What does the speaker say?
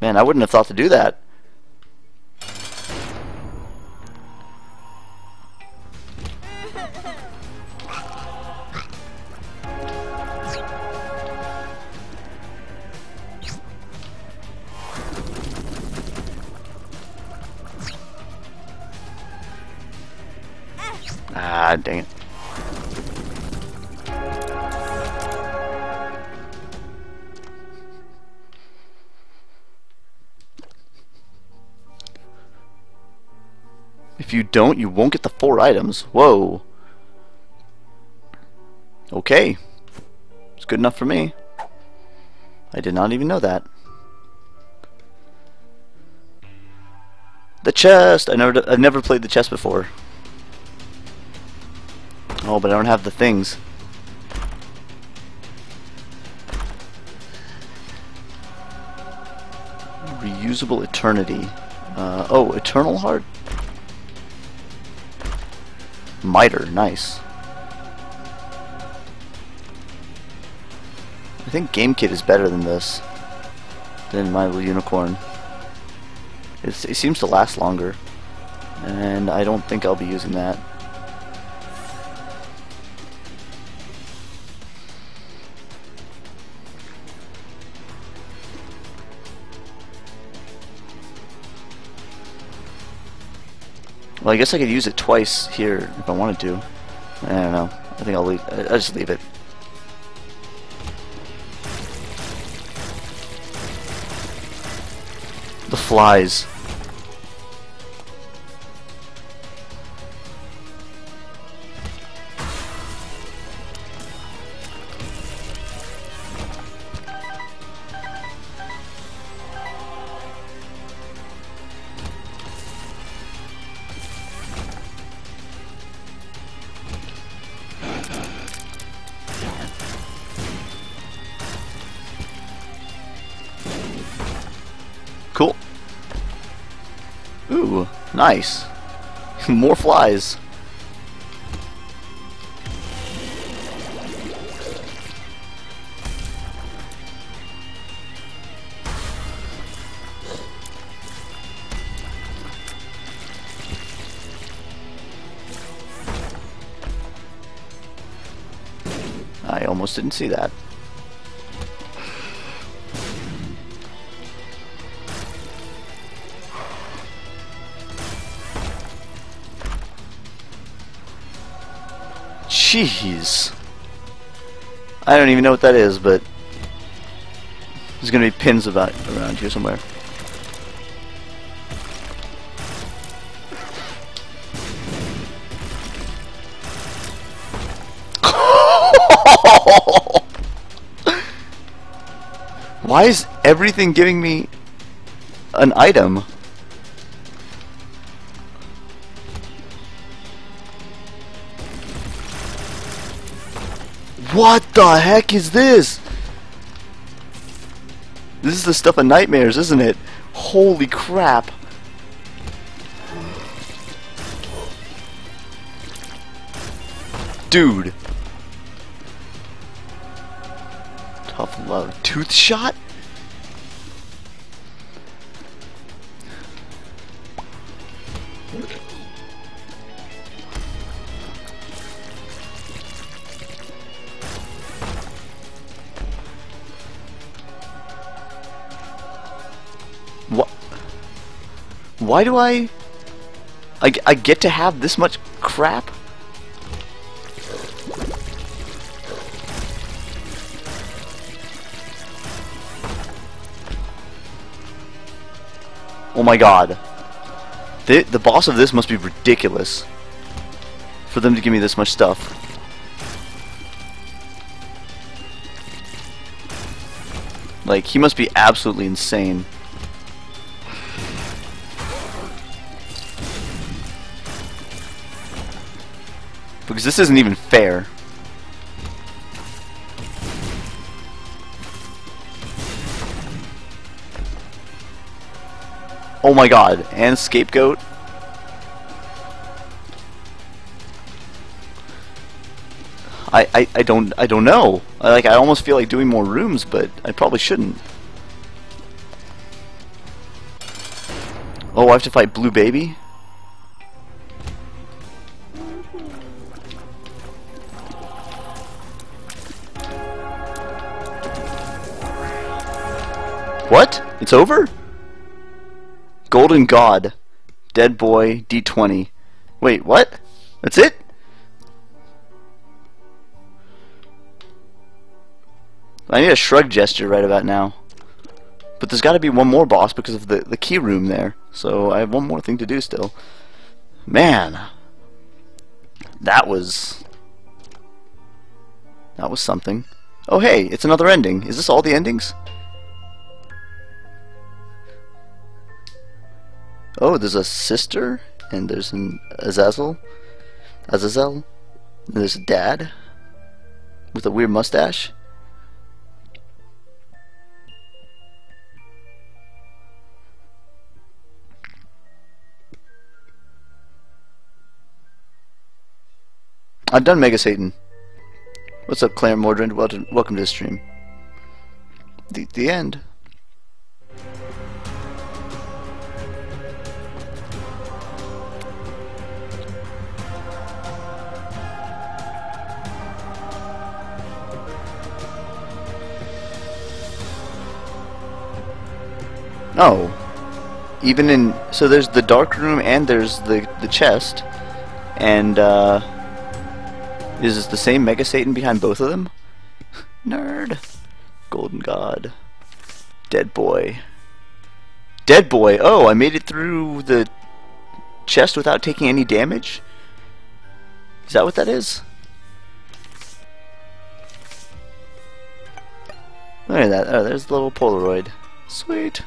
Man, I wouldn't have thought to do that. Ah, dang it. If you don't, you won't get the four items. Whoa. Okay. It's good enough for me. I did not even know that. The chest! I never, I've never played the chest before. Oh, but I don't have the things. Reusable Eternity. Uh, oh, Eternal Heart? Miter, nice. I think Gamekid is better than this. Than My Little Unicorn. It's, it seems to last longer. And I don't think I'll be using that. Well, I guess I could use it twice here if I wanted to. I don't know. I think I'll leave. I'll just leave it. The flies. Cool. Ooh, nice. More flies. I almost didn't see that. Jeez. I don't even know what that is, but there's gonna be pins about around here somewhere. Why is everything giving me an item? What the heck is this? This is the stuff of nightmares, isn't it? Holy crap. Dude. Tough love. Tooth shot? Why do I... I, I get to have this much crap? Oh my god. The, the boss of this must be ridiculous. For them to give me this much stuff. Like, he must be absolutely insane. Because this isn't even fair. Oh my god, and scapegoat? I, I, I don't I don't know. I, like I almost feel like doing more rooms, but I probably shouldn't. Oh, I have to fight Blue Baby? What? It's over? Golden God. Dead Boy D20. Wait, what? That's it? I need a shrug gesture right about now. But there's got to be one more boss because of the, the key room there. So I have one more thing to do still. Man. That was... That was something. Oh hey, it's another ending. Is this all the endings? Oh, there's a sister, and there's an Azazel, Azazel, and there's a dad with a weird mustache. I've done Mega Satan. What's up, Claire Mordred? Welcome, welcome to the stream. The the end. Oh. Even in so there's the dark room and there's the the chest, and uh, is this the same Mega Satan behind both of them? Nerd. Golden God. Dead Boy. Dead Boy. Oh, I made it through the chest without taking any damage. Is that what that is? Look at that. Oh, there's the little Polaroid. Sweet.